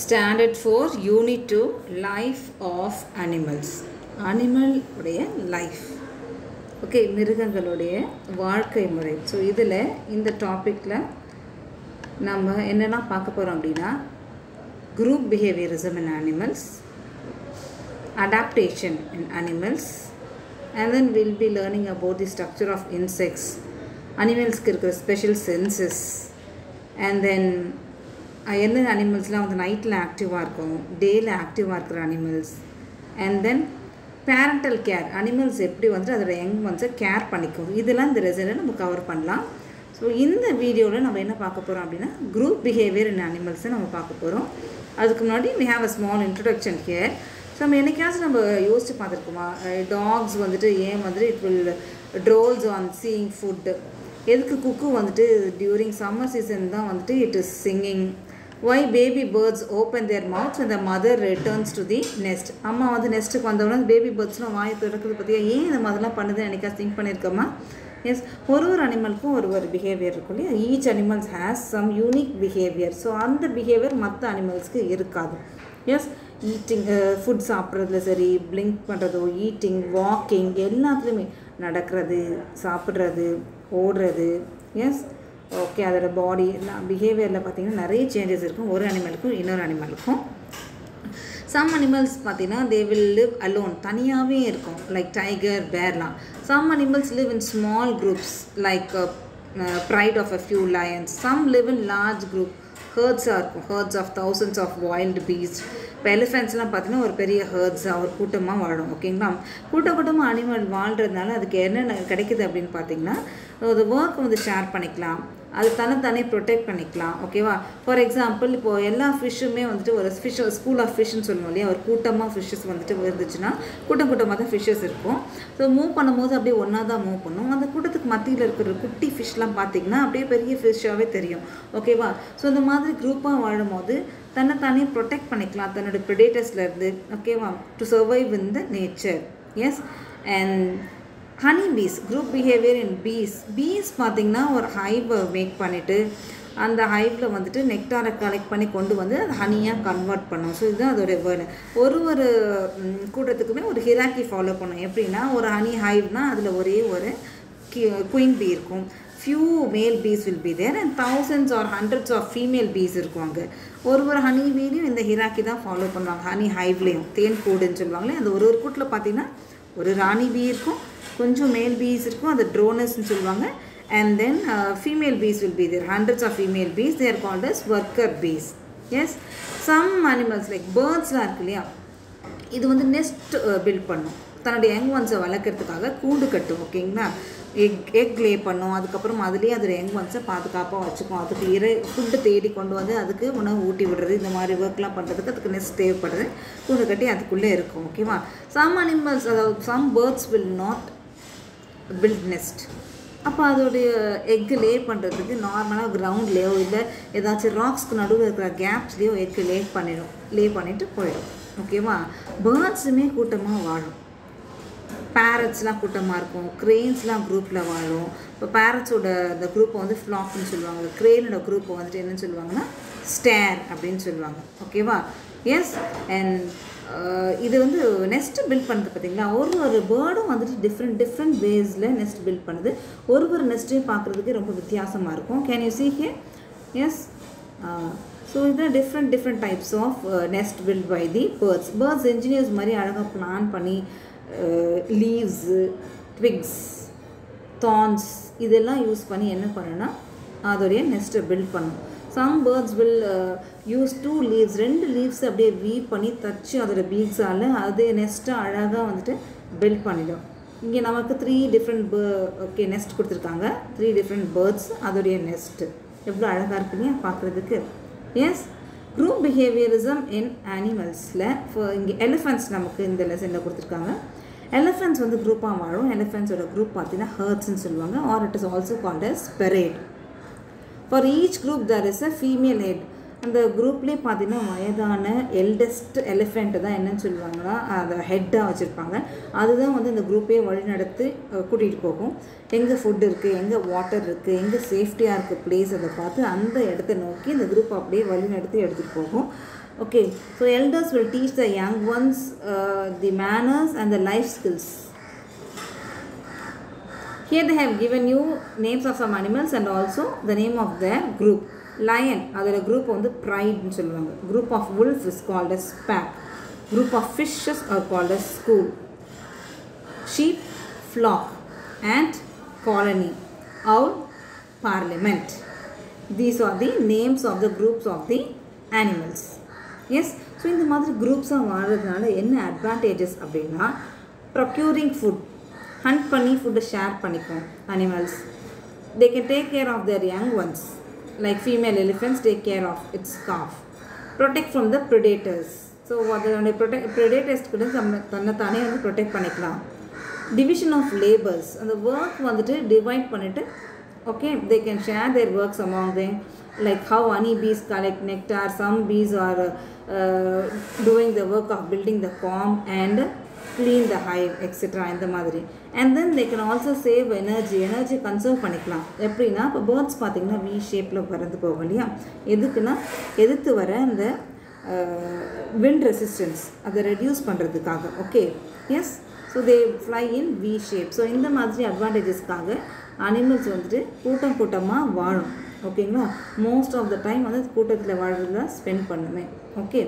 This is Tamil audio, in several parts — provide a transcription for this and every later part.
Standard four unit two life of animals animal உடைய லைஃப் ஓகே மிருகங்களுடைய வாழ்க்கை முறை. ஸோ இதில் இந்த டாப்பிக்கில் நம்ம என்னென்னா பார்க்க போகிறோம் அப்படின்னா group behaviourism in animals adaptation in animals and then will be learning about the structure of insects அனிமல்ஸ்க்கு இருக்கிற ஸ்பெஷல் சென்சஸ் அண்ட் தென் என்ன அனிமல்ஸ்லாம் வந்து நைட்டில் ஆக்டிவாக இருக்கும் டேயில் ஆக்டிவாக இருக்கிற animals and then parental care animals எப்படி வந்து அதோட யங் ஒன்ஸை கேர் பண்ணிக்கும். இதெல்லாம் இந்த ரெசனில் நம்ம கவர் பண்ணலாம். ஸோ இந்த வீடியோவில் நம்ம என்ன பார்க்க போகிறோம் அப்படின்னா குரூப் பிஹேவியர் இன் அனிமல்ஸை நம்ம பார்க்க போகிறோம் அதுக்கு முன்னாடி we have a small introduction here so நம்ம என்னைக்காச்சும் நம்ம யோசிச்சு பார்த்துருக்கோமா? டாக்ஸ் வந்துட்டு ஏன் வந்துட்டு it will drools on seeing food எதுக்கு குக்கு வந்துட்டு டியூரிங் சம்மர் சீசன் தான் வந்துட்டு it is singing why baby birds open their mouths அந்த mother returns to the nest அம்மா வந்து நெஸ்ட்டுக்கு வந்தவுடனே பேபி பேர்ட்ஸ்லாம் வாய் திறக்குது பார்த்தியா ஏன் இந்த மாதிரிலாம் பண்ணுதுன்னு என்னைக்கா திங்க் பண்ணியிருக்கோமா? எஸ் ஒரு ஒரு அனிமலுக்கும் ஒரு ஒரு பிஹேவியர் இருக்கும் இல்லையா? Each animals has some unique behaviour so அந்த பிஹேவியர் மற்ற அனிமல்ஸ்க்கு இருக்காது. எஸ் ஈட்டிங் ஃபுட் சாப்பிட்றதுல சரி பிளிங்க் பண்ணுறதோ ஈட்டிங் வாக்கிங் எல்லாத்துலேயுமே நடக்கிறது சாப்பிட்றது ஓடுறது. எஸ் ஓகே அதோட பாடி எல்லாம் பிஹேவியரில் பார்த்திங்கன்னா நிறைய சேஞ்சஸ் இருக்கும். ஒரு அனிமலுக்கும் இன்னொரு அனிமலுக்கும் சம் அனிமல்ஸ் பார்த்தீங்கன்னா தே வில் லிவ் அலோன் தனியாகவே இருக்கும். லைக் டைகர் பேர்லாம் some animals live in small groups like pride of a few lions some live in large group ஹேர்ட்ஸாக இருக்கும். Herds of thousands of wildebeest இப்போ எலிஃபென்ட்ஸ்லாம் பார்த்தீங்கன்னா ஒரு பெரிய ஹேர்ட்ஸாக ஒரு கூட்டமாக வாழும். ஓகேங்களா கூட்ட கூட்டமாக அனிமல் வாழ்கிறதுனால அதுக்கு என்னென்ன கிடைக்குது அப்படின்னு பார்த்தீங்கன்னா ஒரு ஒர்க் வந்து ஷேர் பண்ணிக்கலாம். அது தன்னைத்தானே ப்ரொடெக்ட் பண்ணிக்கலாம். ஓகேவா ஃபார் எக்ஸாம்பிள் இப்போது எல்லா ஃபிஷ்ஷுமே வந்துட்டு ஒரு ஃபிஷ் ஸ்கூல் ஆஃப் ஃபிஷ்ஷுன்னு சொல்லுவோம் இல்லையா? ஒரு கூட்டமாக ஃபிஷ்ஷஸ் வந்துட்டு இருந்துச்சுன்னா கூட்டம் கூட்டமாக தான் ஃபிஷ்ஷஸ் இருக்கும். ஸோ மூவ் பண்ணும்போது அப்படியே ஒன்றா தான் மூவ் பண்ணும். அந்த கூட்டத்துக்கு மத்தியில் இருக்கிற குட்டி ஃபிஷ்லாம் பார்த்திங்கன்னா அப்படியே பெரிய ஃபிஷ்ஷாகவே தெரியும். ஓகேவா ஸோ இந்த மாதிரி குரூப்பாக வாழும்போது தன்னைத்தானே ப்ரொடெக்ட் பண்ணிக்கலாம். தன்னோட ப்ரிடேட்டர்ஸ்லேருந்து ஓகேவா to survive in the nature yes and honey bees group behaviour in bees bees பார்த்திங்கன்னா ஒரு ஹைவை மேக் பண்ணிவிட்டு அந்த ஹைவில் வந்துட்டு நெக்டாரை கலெக்ட் பண்ணி கொண்டு வந்து அது ஹனியாக கன்வெர்ட் பண்ணும். ஸோ இதுதான் அதோடைய வேர்டு ஒரு ஒரு கூட்டத்துக்குமே ஒரு ஹிராக்கி ஃபாலோ பண்ணும். எப்படின்னா ஒரு ஹனி ஹைவ்னால் அதில் ஒரே ஒரு குயின் பீ இருக்கும். Few male bees will be there and thousands or hundreds of female bees இருக்கும் அங்கே. ஒரு ஒரு ஹனி பீலையும் இந்த ஹிராக்கி தான் ஃபாலோ பண்ணுவாங்க. ஹனி ஹைவ்லேயும் தேன் கூடுன்னு சொல்லுவாங்களே அந்த ஒரு ஒரு கூட்டில் பார்த்தீங்கன்னா ஒரு ராணி பீ இருக்கும் கொஞ்சம் மேல் பீஸ் இருக்கும். அது ட்ரோனஸ்ன்னு சொல்லுவாங்க. And then female bees will be there hundreds of female bees there called as worker bees yes some animals like பேர்ட்ஸ்லாம் இருக்கு இல்லையா? இது வந்து நெஸ்ட் பில்ட் uh, பண்ணும். தன்னுடைய யங் ஒன்ஸை வளர்க்குறதுக்காக கூண்டு கட்டும் ஓகேங்களா எக் எக் லே பண்ணும். அதுக்கப்புறம் அதுலேயே அதோட யங் ஒன்ஸை பாதுகாப்பாக வச்சுக்கும். அதுக்கு இறை ஃபுட்டு தேடி கொண்டு வந்து அதுக்கு உணவு ஊட்டி விடுறது இந்த மாதிரி ஒர்க்லாம் பண்ணுறதுக்கு அதுக்கு நெஸ்ட் தேவைப்படுது. கூண்டு கட்டி அதுக்குள்ளே இருக்கும் ஓகேவா சம் அனிமல்ஸ் அதாவது some birds will not build nest அப்போ அதோடைய எக்கு லே பண்ணுறதுக்கு நார்மலாக கிரவுண்ட்லேயோ இல்லை ஏதாச்சும் ராக்ஸ்க்கு நடுவில் இருக்கிற கேப்ஸ்லேயோ எக்கு லே பண்ணிடும். லே பண்ணிவிட்டு போயிடும். ஓகேவா பேர்ட்ஸுமே கூட்டமாக வாழும். பேரட்ஸ்லாம் கூட்டமாக இருக்கும். க்ரெயின்ஸ்லாம் குரூப்பில் வாழும். இப்போ பேரட்ஸோட இந்த குரூப்பை வந்து ஃப்ளாக்னு சொல்லுவாங்க க்ரெயினோட குரூப்பை வந்துட்டு என்னன்னு சொல்லுவாங்கன்னா ஸ்டேர் அப்படின்னு சொல்லுவாங்க. ஓகேவா எஸ் அண்ட் இது வந்து நெஸ்ட்டு பில்ட் பண்ணுறது பார்த்தீங்களா ஒரு ஒரு பேர்டும் வந்துட்டு டிஃப்ரெண்ட் டிஃப்ரெண்ட் வேஸில் நெஸ்ட் பில்ட் பண்ணுது. ஒரு ஒரு நெஸ்ட்டையும் பார்க்குறதுக்கு ரொம்ப வித்தியாசமாக இருக்கும். Can you see here yes so இதில் different different types of nest build by the birds birds engineers மாதிரி அழகாக பிளான் பண்ணி லீவ்ஸு ட்விக்ஸ் தான்ஸ் இதெல்லாம் யூஸ் பண்ணி என்ன பண்ணுன்னா அதோடைய நெஸ்ட்டை பில்ட் பண்ணும் some birds will use two leaves ரெண்டு லீவ்ஸ் அப்படியே வீவ் பண்ணி தச்சு அதோடய பீக்ஸால் அதே நெஸ்ட்டை அழகாக வந்துட்டு பில்ட் பண்ணிடும். இங்கே நமக்கு த்ரீ டிஃப்ரெண்ட் பே ஓகே நெஸ்ட் கொடுத்துருக்காங்க. த்ரீ டிஃப்ரெண்ட் பேர்ட்ஸ் அதோடைய நெஸ்ட்டு எவ்வளோ அழகாக இருக்குங்க பார்க்குறதுக்கு எஸ் குரூப் பிஹேவியரிசம் இன் அனிமல்ஸில் இங்கே எலிஃபென்ட்ஸ் நமக்கு இந்த லெசனில் கொடுத்துருக்காங்க. எலிஃபென்ட்ஸ் வந்து குரூப்பாக வாழும். எலிஃபென்ட்ஸோட குரூப் பார்த்தீங்கன்னா ஹர்ட்ஸ்ன்னு சொல்லுவாங்க. Or it is also called as parade for each group there is a female head அந்த குரூப்லேயே பார்த்தீங்கன்னா வயதான எல்டஸ்ட் எலிஃபெண்ட்டு தான் என்னன்னு சொல்லுவாங்கன்னா அதை ஹெட்டாக வச்சுருப்பாங்க. அதுதான் வந்து இந்த குரூப்பே வழிநடத்தி கூட்டிகிட்டு போகும். எங்கே ஃபுட் இருக்குது எங்கே வாட்டர் இருக்குது எங்கே சேஃப்டியாக இருக்குது பிளேஸ் அதை பார்த்து அந்த இடத்த நோக்கி இந்த குரூப் அப்படியே வழிநடத்தி எடுத்துகிட்டு போகும். Okay so elders will teach the young ones the manners and the life skills here they have given you names of some animals and also the name of their group lion அதோட group வந்து prideன்னு சொல்லுவாங்க group of wolf is called as pack group of fishes are called as school sheep flock ant colony owl parliament these are the names of the groups of the animals yes so இந்த மாதிரி குரூப்ஸாக வாழ்கிறதுனால என்ன அட்வான்டேஜஸ் அப்படின்னா ப்ரொக்யூரிங் ஃபுட் ஹண்ட் பண்ணி ஃபுட்டை ஷேர் பண்ணிக்கும் animals they can take care of their young ones like female elephants take care of its calf protect from the predators so அதனுடைய ப்ரொடெக்ட் ப்ரிடேட்டர்ஸ் கூட தன்னை தன்னைத்தானே வந்து ப்ரொடெக்ட் பண்ணிக்கலாம். டிவிஷன் ஆஃப் லேபர்ஸ் அந்த ஒர்க் வந்துட்டு டிவைட் பண்ணிவிட்டு okay they can share their works among them. Like how any bees collect nectar some bees are doing the work of building the form and clean the hive etc இந்த மாதிரி. And then they can also save energy energy conserve பண்ணிக்கலாம். எப்படின்னா இப்போ பேர்ட்ஸ் பார்த்திங்கன்னா வி ஷேப்பில் பறந்து போகும் இல்லையா? எதுக்குன்னா எதிர்த்து வர அந்த விண்ட் ரெசிஸ்டன்ஸ் அதை ரெடியூஸ் பண்ணுறதுக்காக okay yes so they fly in V shape so இந்த மாதிரி அட்வான்டேஜஸ்க்காக அனிமல்ஸ் வந்துட்டு கூட்டம் கூட்டமாக வாழும். ஓகேங்களா மோஸ்ட் ஆஃப் த டைம் வந்து கூட்டத்தில் வாழ்றதுல ஸ்பெண்ட் பண்ணுவேன் okay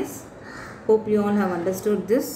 yes hope you all have understood this